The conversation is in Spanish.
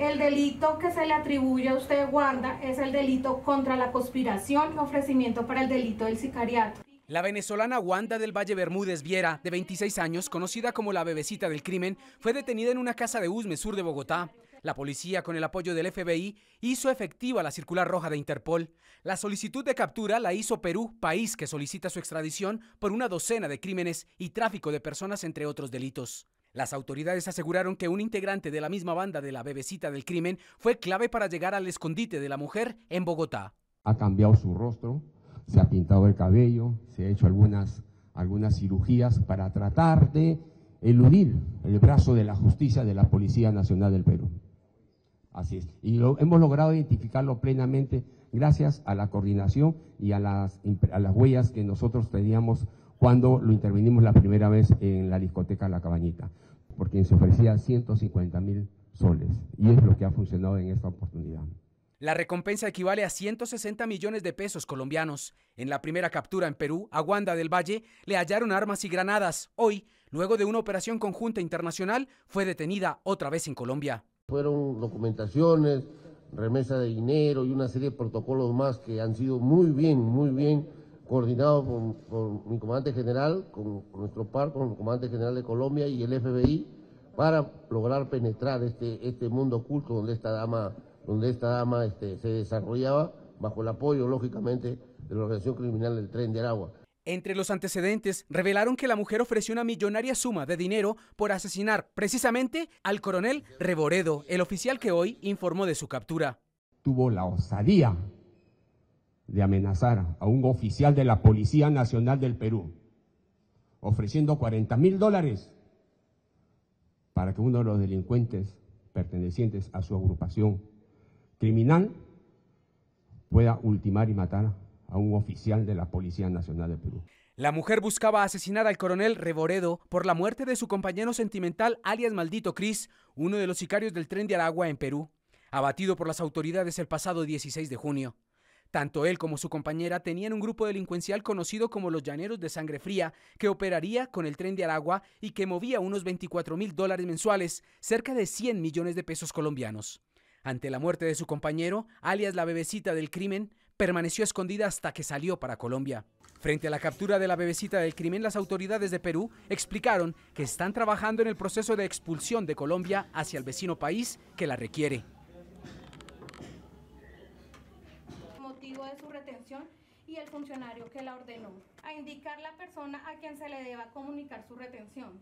El delito que se le atribuye a usted, Wanda, es el delito contra la conspiración y ofrecimiento para el delito del sicariato. La venezolana Wanda del Valle Bermúdez Viera, de 26 años, conocida como la bebecita del crimen, fue detenida en una casa de Usme, sur de Bogotá. La policía, con el apoyo del FBI, hizo efectiva la circular roja de Interpol. La solicitud de captura la hizo Perú, país que solicita su extradición por una docena de crímenes y tráfico de personas, entre otros delitos. Las autoridades aseguraron que un integrante de la misma banda de la bebecita del crimen fue clave para llegar al escondite de la mujer en Bogotá. Ha cambiado su rostro, se ha pintado el cabello, se ha hecho algunas, algunas cirugías para tratar de eludir el brazo de la justicia de la Policía Nacional del Perú. Así es. Y hemos logrado identificarlo plenamente gracias a la coordinación y a las, a las huellas que nosotros teníamos cuando lo intervinimos la primera vez en la discoteca La Cabañita, porque se ofrecía 150 mil soles y es lo que ha funcionado en esta oportunidad. La recompensa equivale a 160 millones de pesos colombianos. En la primera captura en Perú, a Wanda del Valle le hallaron armas y granadas. Hoy, luego de una operación conjunta internacional, fue detenida otra vez en Colombia. Fueron documentaciones, remesa de dinero y una serie de protocolos más que han sido muy bien, muy bien coordinado con, mi comandante general, con, nuestro par, con el comandante general de Colombia y el FBI, para lograr penetrar este, este mundo oculto donde esta dama, donde esta dama este, se desarrollaba, bajo el apoyo, lógicamente, de la organización criminal del Tren de Aragua. Entre los antecedentes, revelaron que la mujer ofreció una millonaria suma de dinero por asesinar precisamente al coronel Reboredo, el oficial que hoy informó de su captura. Tuvo la osadía de amenazar a un oficial de la Policía Nacional del Perú, ofreciendo 40 mil dólares para que uno de los delincuentes pertenecientes a su agrupación criminal pueda ultimar y matar a un oficial de la Policía Nacional del Perú. La mujer buscaba asesinar al coronel Reboredo por la muerte de su compañero sentimental alias Maldito Cris, uno de los sicarios del tren de Aragua en Perú, abatido por las autoridades el pasado 16 de junio. Tanto él como su compañera tenían un grupo delincuencial conocido como los Llaneros de Sangre Fría, que operaría con el tren de Aragua y que movía unos 24 mil dólares mensuales, cerca de 100 millones de pesos colombianos. Ante la muerte de su compañero, alias la bebecita del crimen, permaneció escondida hasta que salió para Colombia. Frente a la captura de la bebecita del crimen, las autoridades de Perú explicaron que están trabajando en el proceso de expulsión de Colombia hacia el vecino país que la requiere. De su retención y el funcionario que la ordenó, a indicar la persona a quien se le deba comunicar su retención.